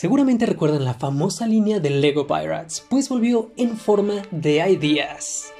Seguramente recuerdan la famosa línea de Lego Pirates, pues volvió en forma de ideas.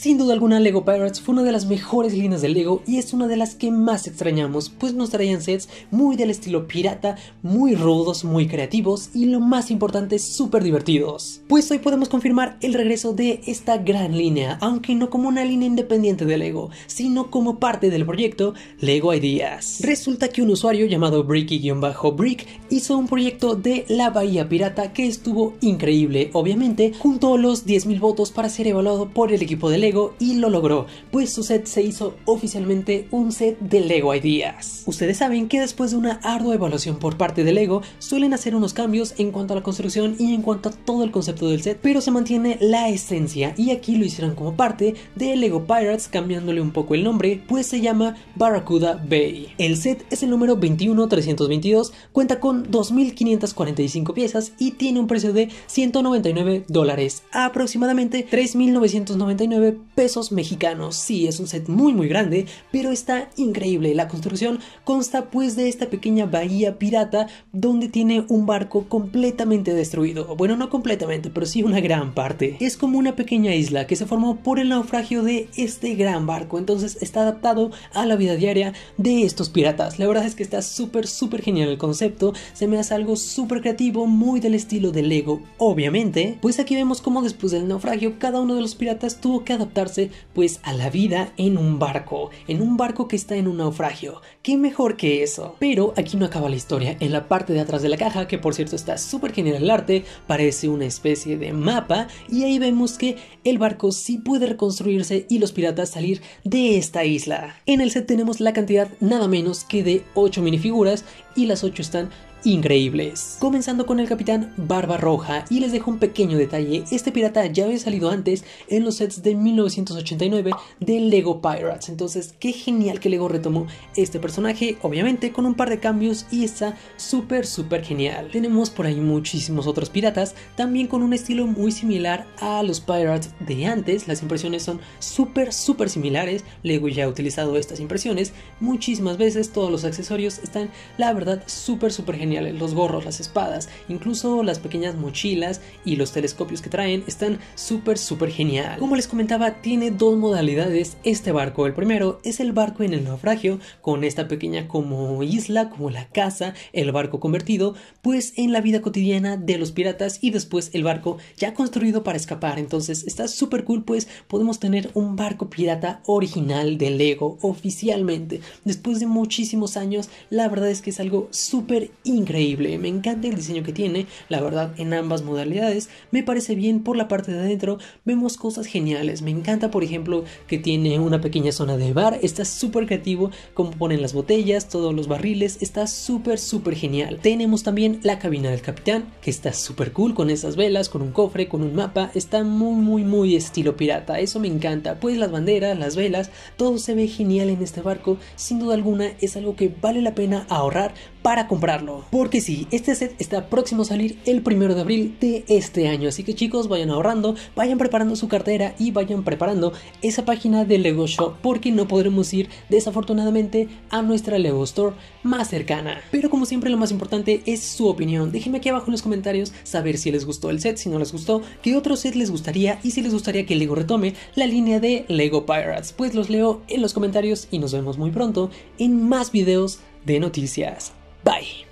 Sin duda alguna, Lego Pirates fue una de las mejores líneas de Lego y es una de las que más extrañamos, pues nos traían sets muy del estilo pirata, muy rudos, muy creativos y lo más importante, súper divertidos. Pues hoy podemos confirmar el regreso de esta gran línea, aunque no como una línea independiente de Lego, sino como parte del proyecto Lego Ideas. Resulta que un usuario llamado Bricky-Brick hizo un proyecto de la Bahía Pirata que estuvo increíble, obviamente, junto a los 10.000 votos para ser evaluado por el equipo de Lego y lo logró, pues su set se hizo oficialmente un set de Lego Ideas. Ustedes saben que después de una ardua evaluación por parte de Lego, suelen hacer unos cambios en cuanto a la construcción y en cuanto a todo el concepto del set, pero se mantiene la esencia y aquí lo hicieron como parte de Lego Pirates cambiándole un poco el nombre, pues se llama Barracuda Bay. El set es el número 21322, cuenta con 2545 piezas y tiene un precio de 199 dólares, aproximadamente 3999 pesos mexicanos. Sí, es un set muy muy grande, pero está increíble. La construcción consta pues de esta pequeña bahía pirata donde tiene un barco completamente destruido. Bueno, no completamente, pero sí una gran parte. Es como una pequeña isla que se formó por el naufragio de este gran barco, entonces está adaptado a la vida diaria de estos piratas. La verdad es que está súper súper genial el concepto, se me hace algo súper creativo, muy del estilo de Lego, obviamente. Pues aquí vemos como después del naufragio cada uno de los piratas tuvo que adaptarse pues a la vida en un barco, en un barco que está en un naufragio. ¿Qué mejor que eso? Pero aquí no acaba la historia. En la parte de atrás de la caja, que por cierto está súper genial el arte, parece una especie de mapa y ahí vemos que el barco sí puede reconstruirse y los piratas salir de esta isla. En el set tenemos la cantidad nada menos que de 8 minifiguras y las 8 están increíbles. Comenzando con el capitán Barba Roja y les dejo un pequeño detalle, este pirata ya había salido antes en los sets de 1989 de Lego Pirates, entonces qué genial que Lego retomó este personaje, obviamente con un par de cambios y está súper súper genial. Tenemos por ahí muchísimos otros piratas, también con un estilo muy similar a los Pirates de antes, las impresiones son súper súper similares, Lego ya ha utilizado estas impresiones muchísimas veces, todos los accesorios están la verdad súper súper genial los gorros, las espadas, incluso las pequeñas mochilas y los telescopios que traen están súper súper genial. Como les comentaba, tiene dos modalidades este barco. El primero es el barco en el naufragio, con esta pequeña como isla, como la casa, el barco convertido, pues en la vida cotidiana de los piratas y después el barco ya construido para escapar. Entonces está súper cool, pues podemos tener un barco pirata original de Lego oficialmente. Después de muchísimos años, la verdad es que es algo súper increíble. Me encanta el diseño que tiene, la verdad, en ambas modalidades. Me parece bien por la parte de adentro. Vemos cosas geniales. Me encanta, por ejemplo, que tiene una pequeña zona de bar. Está súper creativo, como ponen las botellas, todos los barriles. Está súper, súper genial. Tenemos también la cabina del capitán, que está súper cool con esas velas, con un cofre, con un mapa. Está muy, muy, muy estilo pirata. Eso me encanta. Pues las banderas, las velas, todo se ve genial en este barco. Sin duda alguna es algo que vale la pena ahorrar para comprarlo. Porque sí, este set está próximo a salir el primero de abril de este año. Así que chicos, vayan ahorrando, vayan preparando su cartera y vayan preparando esa página de Lego Shop. Porque no podremos ir desafortunadamente a nuestra Lego Store más cercana. Pero como siempre, lo más importante es su opinión. Déjenme aquí abajo en los comentarios saber si les gustó el set, si no les gustó, qué otro set les gustaría y si les gustaría que Lego retome la línea de Lego Pirates. Pues los leo en los comentarios y nos vemos muy pronto en más videos de noticias. Bye.